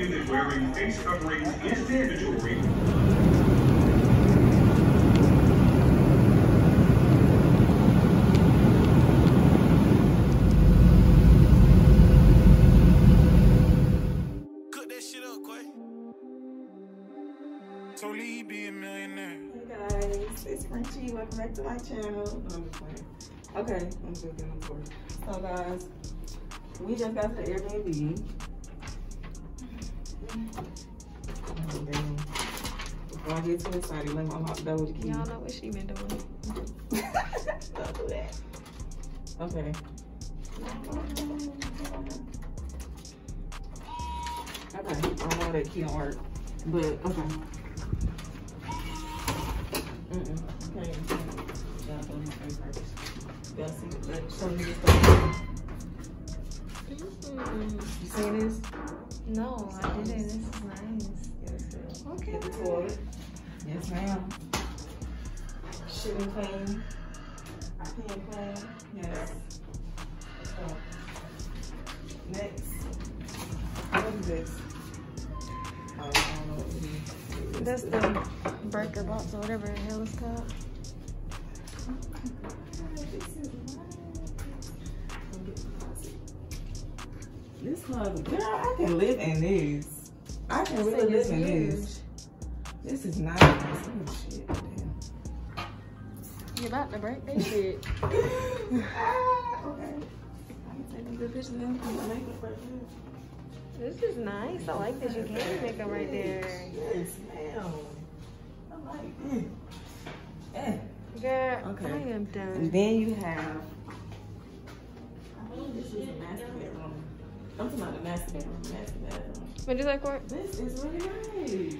opinion that wearing face coverings is mandatory Cook that shit up, Quay. Totally be a millionaire. Hey guys, it's Frenchie. Welcome back to my channel. No, I'm just playing. Okay, I'm just getting recording. So guys, we just got to the Airbnb. Oh, damn. Before I get too excited, let the door with the key. Y'all know what she been doing. Don't do that. Okay. Okay, I don't know that key don't work, but okay. Okay. My face first. Gotta see, me this stuff. Mm, You this? No, I didn't. This is nice. Yes, ma'am. Okay. Get the toilet. Yes, ma'am. Shitting clean. Pen clean. Yes. So, next. What is this? Oh, I don't know what. That's the breaker box or whatever the hell it's called. This girl, I can live in this. I can really live is in huge. this. This is nice. Oh shit, damn. You about to break that shit. ah, okay. I'm taking good pictures now. Put my makeup right there. This is nice. I like that you can make them right there. Yes, ma'am. I like it. Eh. Girl, Okay. I am And done. then you have. I this is a master bedroom. I'm talking about the master bedroom. Master bedroom. What do you like it? This is really nice.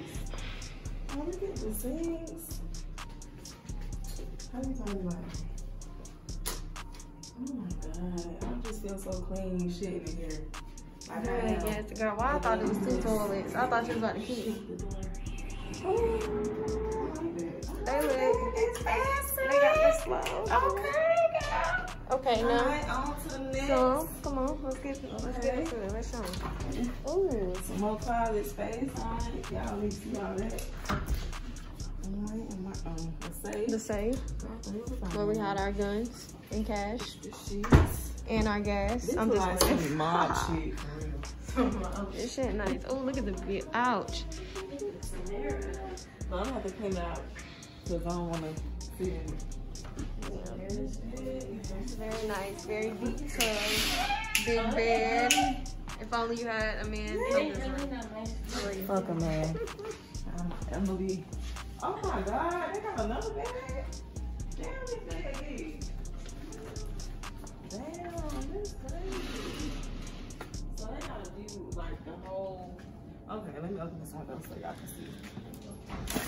Oh, look at the sinks. How do you talking about? Oh my god, I just feel so clean shit in here. Like I Right, yes, girl. Why I thought it was two toilets. I thought you was about to keep. Oh. They lit. It's fancy. They got the slow. Okay, Okay, All now. right, on to the next. So, come on. Let's get, let's get into it. Let's show 'em. Ooh. Some more closet space. All right, y'all need to see all that. All right, my um, the safe. The safe where we had our guns and cash and our gas. This I'm just like mob shit for real. This shit nice. Oh, look at the view. Ouch. But I'm gonna have to clean it out because I don't want to see it. Very nice. Very deep tub. Big bed. If only you had a man. in this room. Fuck a man. Um, Emily. Oh my god, they got another bed? Damn, this bed big. Damn, this crazy. So they gotta do like the whole. Okay, let me open this window so y'all can see.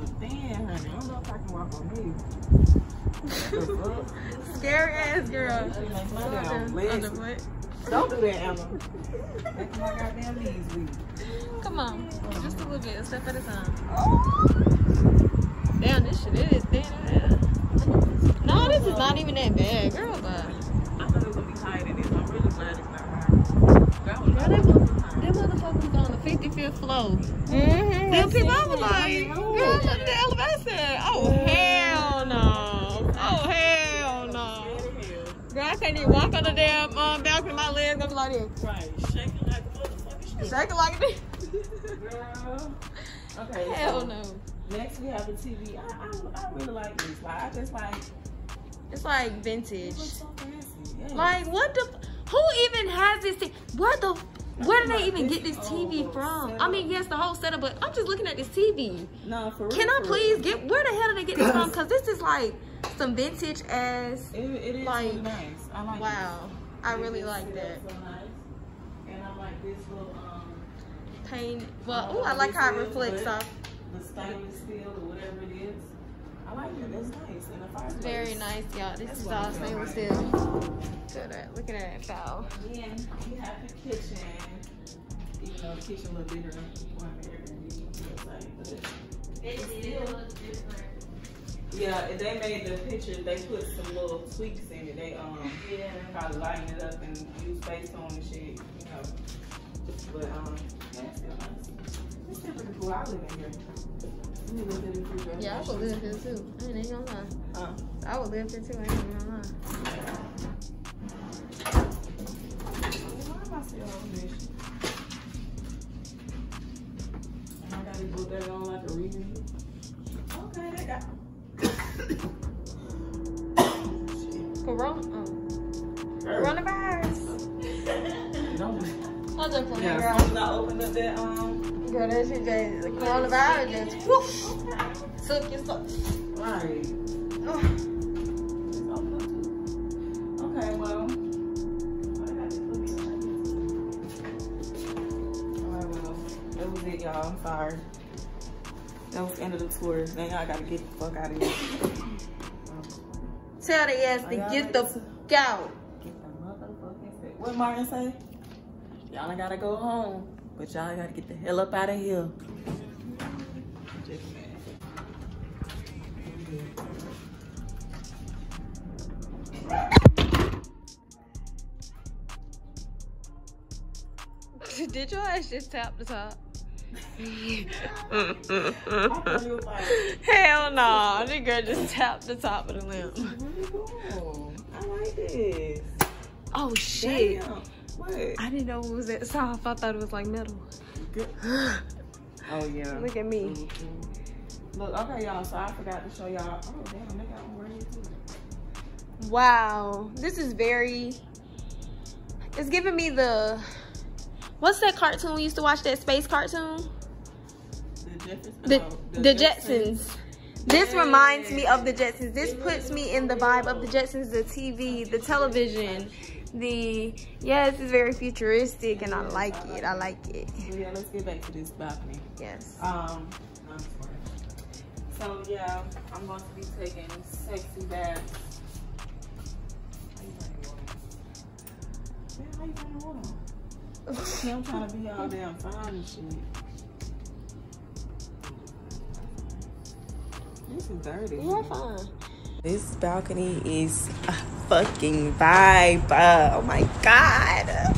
This balcony a little thin, honey. I don't know if I can walk on these. Scary ass girl. That makes my damn Under- legs- underfoot. Don't do that, Emma. Make my goddamn knees weak. Come on. Just a little bit. A step at a time. Oh. Damn, this shit is thin. No, this is not even that bad, girl. But I thought it was gonna be higher than this. I'm really glad it's not higher. That was Girl, them, them motherfuckers 55th floor. Mm-hmm. Them people, I was like, girl, look at the elevator. Oh, hell no. Oh, hell no. Girl, I can't even walk on the damn um, balcony. My legs gonna be like this. Right, shaking like a motherfucker. shit. Shaking like this. Girl. Okay. Hell so no. Next we have the TV. I, I, I really like this. Like I just like It's like it vintage. looks so. Like, what the? f- Who even has this thing? Where the? Where did they even get this TV from? I mean, yes, the whole setup, but I'm just looking at this TV. no, for real. Can I please get? Where the hell did they get this from? Cause this is like some vintage ass. It, it is like, really nice. I like Wow, this. I really is like that. so nice. And I like this little um painted. Well, oh, I like how it reflects off. The stainless steel or whatever it is. I like it. That's nice. And the fireplace. Very nice, y'all. This That's is what all I feel stainless like. steel. Look at that. Look at that foul. Then we have the kitchen. Even though the kitchen a little bigger than one Airbnb, it's like, but It still looks different. Yeah, they made the picture, they put some little tweaks in it. They um Yeah. probably lighten it up and use face on and shit, you know. But um yeah, it's still nice. It's still pretty cool. I live in here. Let me look at the refrigerator. Yeah, I would live here too. I ain't even gonna lie. Huh? I would live here too. I ain't gonna lie. Why am I still on this? I gotta put that on like a reading. Okay, they got. Corona. Oh. Coronavirus. No. I'll just play Yeah, girl. as soon as I opened up that um. Girl, that shit just, the coronavirus just whoosh, took your stuff. Right. Oh. Okay, well. I got this little bit like this. Alright, well, that was it, y'all. I'm sorry. That was the end of the tour. Now y'all gotta get the fuck out of here. Tell the ass to get the fuck out. Get the motherfucking. What Martin say? Y'all gotta go home, but y'all gotta get the hell up out of here. Just. Did your ass just tap the top? I thought you was like, Hell no, this girl just tapped the top of the lamp. I like this. Oh shit. Damn. What? I didn't know it was that soft. I thought it was like metal. Good. Oh yeah. Look at me. Mhm. Look, okay, y'all. So I forgot to show y'all. Oh damn, they got one right here too. Wow, this is very. It's giving me the. What's that cartoon we used to watch? That space cartoon? The Jeffersons. The oh, the Jetsons. This Yeah. reminds me of the Jetsons. This puts me in the vibe of the Jetsons, the TV, the television, the yeah. This is very futuristic, and I like it. I like it. Yeah, let's get back to this balcony. Yes. Um. So yeah, I'm going to be taking sexy baths. How you running water? Man, how you running water? I'm trying to be all damn fine and shit. This is dirty. You're fine. This balcony is a fucking vibe. Oh my god.